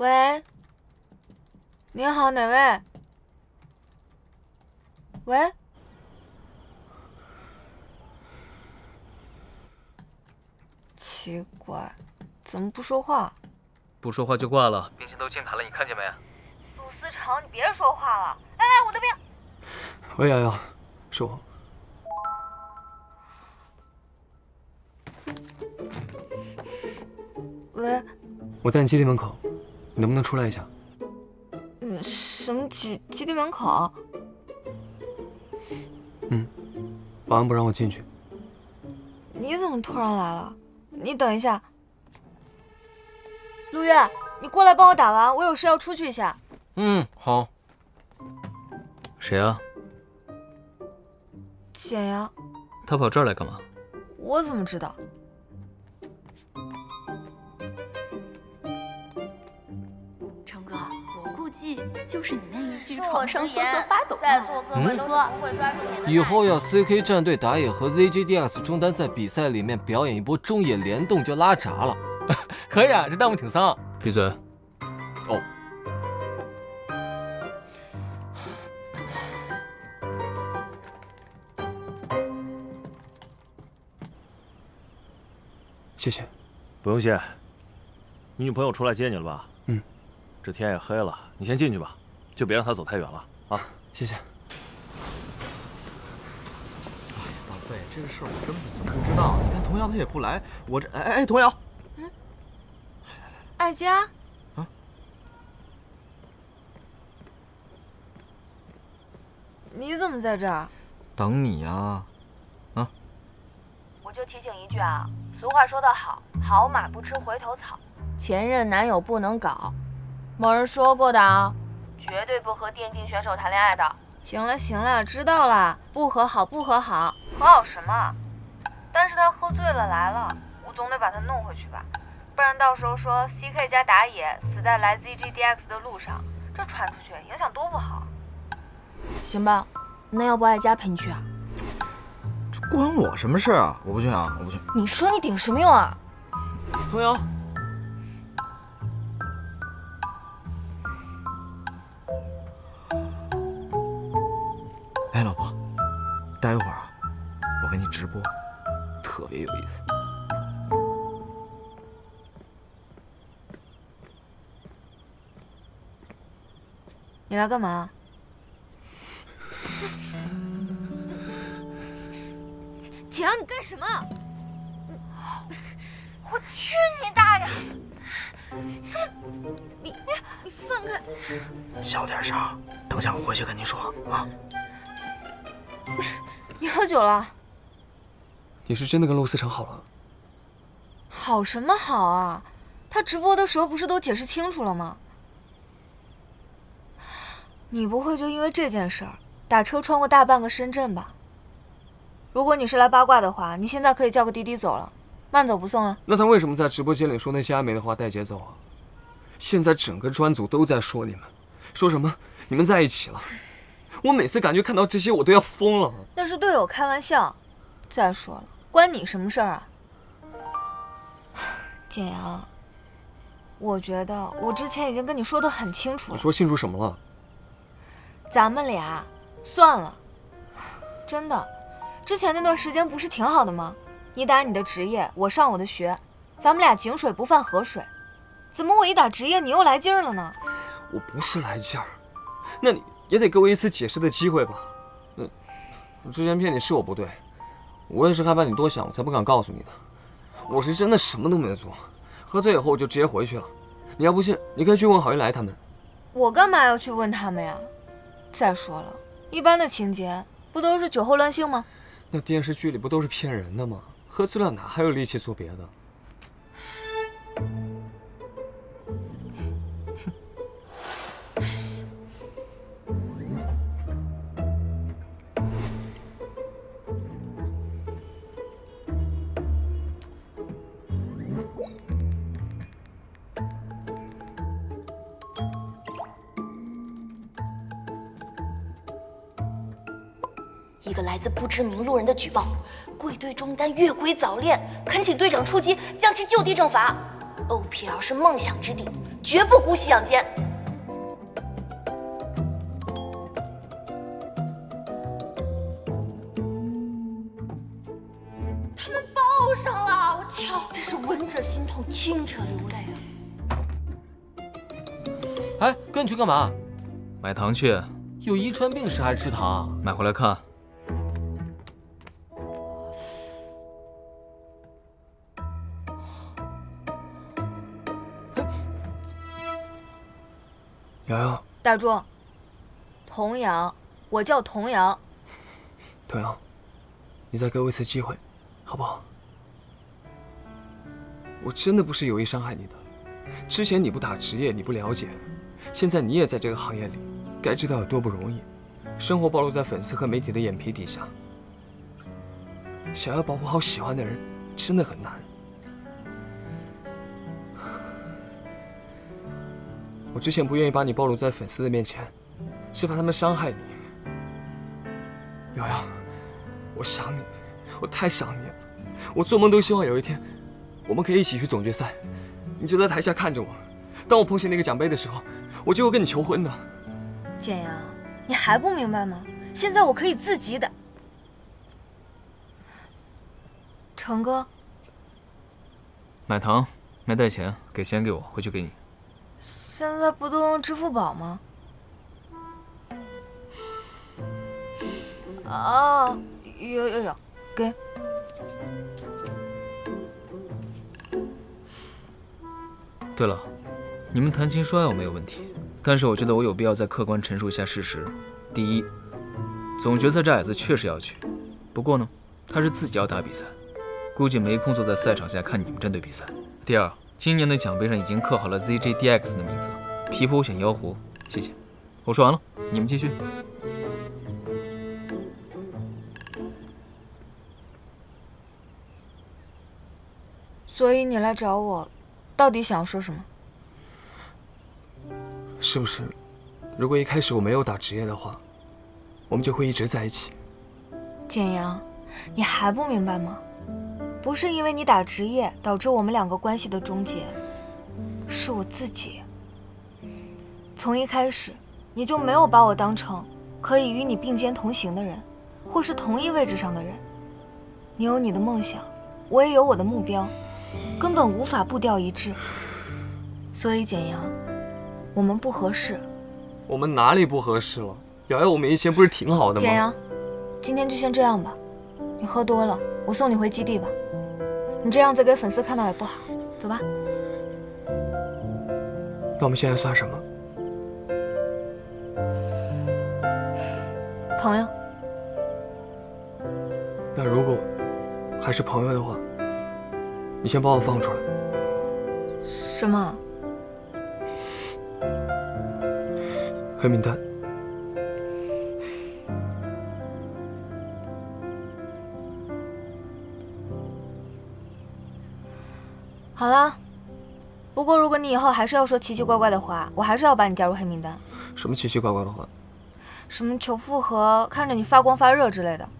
喂，你好，哪位？喂，奇怪，怎么不说话？不说话就挂了。兵线都进塔了，你看见没？陆思成，你别说话了。哎哎，我的兵。喂，瑶瑶，是我。喂，我在你基地门口，你能不能出来一下？嗯，什么基基地门口？嗯，保安不让我进去。你怎么突然来了？你等一下，陆月，你过来帮我打完，我有事要出去一下。嗯，好。谁啊？简阳。他跑这儿来干嘛？我怎么知道？就是你那一句床上瑟瑟发抖。在座各位都是不会抓住你的。以后要 CK 战队打野和 ZGDX 中单在比赛里面表演一波中野联动就拉闸了。可以啊，这弹幕挺丧。闭嘴。哦。谢谢，不用谢。你女朋友出来接你了吧？嗯。这天也黑了，你先进去吧，就别让他走太远了啊。谢谢。哎呀，宝贝，这个事儿我根本就不知道。你看童瑶她也不来，我这……哎哎，童瑶。嗯。爱佳。啊。你怎么在这儿？等你呀。我就提醒一句啊，俗话说得好，好马不吃回头草，前任男友不能搞，某人说过的啊，绝对不和电竞选手谈恋爱的。行了行了，知道了，不和好不和好，和好什么？但是他喝醉了来了，我总得把他弄回去吧，不然到时候说 CK 加打野死在来 ZGDX 的路上，这传出去影响多不好。行吧，那要不艾佳陪你去啊？这关我什么事啊！我不去啊！我不去。你说你顶什么用啊？童瑶，你来干嘛？强，你干什么？我去你大爷！你你你放开！小点声，等下我回去跟你说啊。你喝酒了？你是真的跟陆思成好了？好什么好啊？他直播的时候不是都解释清楚了吗？你不会就因为这件事儿打车穿过大半个深圳吧？如果你是来八卦的话，你现在可以叫个滴滴走了，慢走不送啊。那他为什么在直播间里说那些暧昧的话带节奏啊？现在整个专组都在说你们，说什么你们在一起了。我每次感觉看到这些我都要疯了。那是队友开玩笑。再说了，关你什么事儿啊？简阳，我觉得我之前已经跟你说的很清楚了。你说清楚什么了？咱们俩算了，真的。之前那段时间不是挺好的吗？你打你的职业，我上我的学，咱们俩井水不犯河水。怎么我一打职业，你又来劲儿了呢？我不是来劲儿，那你也得给我一次解释的机会吧？那我之前骗你是我不对，我也是害怕你多想，我才不敢告诉你的。我是真的什么都没做，喝醉以后我就直接回去了。你要不信，你可以去问郝云来他们。我干嘛要去问他们呀？再说了，一般的情节不都是酒后乱性吗？那电视剧里不都是骗人的吗？喝醉了哪还有力气做别的？一个来自不知名路人的举报，贵队中单越轨早恋，恳请队长出击，将其就地正法。OPL 是梦想之地，绝不姑息养奸。他们抱上了，我操，这是闻者心痛，听者流泪啊！哎，跟你去干嘛？买糖去，有遗传病史还吃糖？买回来看。瑶瑶，大柱，童瑶，我叫童瑶。童瑶，你再给我一次机会，好不好？我真的不是有意伤害你的。之前你不打职业，你不了解，现在你也在这个行业里，该知道有多不容易。生活暴露在粉丝和媒体的眼皮底下，想要保护好喜欢的人，真的很难。我之前不愿意把你暴露在粉丝的面前，是怕他们伤害你。瑶瑶，我想你，我太想你了。我做梦都希望有一天，我们可以一起去总决赛，你就在台下看着我。当我碰见那个奖杯的时候，我就会跟你求婚的。简阳，你还不明白吗？现在我可以自己的。成哥，买糖，没带钱，给钱给我，回去给你。现在不都用支付宝吗？啊，有有有，给。对了，你们谈情说爱我没有问题，但是我觉得我有必要再客观陈述一下事实。第一，总决赛这矮子确实要去，不过呢，他是自己要打比赛，估计没空坐在赛场下看你们战队比赛。第二，今年的奖杯上已经刻好了 ZJDX 的名字，皮肤我选妖狐，谢谢。我说完了，你们继续。所以你来找我，到底想要说什么？是不是？如果一开始我没有打职业的话，我们就会一直在一起。简阳，你还不明白吗？不是因为你打职业导致我们两个关系的终结，是我自己。从一开始，你就没有把我当成可以与你并肩同行的人，或是同一位置上的人。你有你的梦想，我也有我的目标，根本无法步调一致。所以简阳，我们不合适。我们哪里不合适了？瑶瑶，我们以前不是挺好的吗？简阳，今天就先这样吧。你喝多了，我送你回基地吧。你这样子给粉丝看到也不好，走吧。那我们现在算什么？朋友。那如果还是朋友的话，你先把我放出来。什么？黑名单。好了，不过如果你以后还是要说奇奇怪怪的话，我还是要把你加入黑名单。什么奇奇怪怪的话？什么求复合、看着你发光发热之类的。好。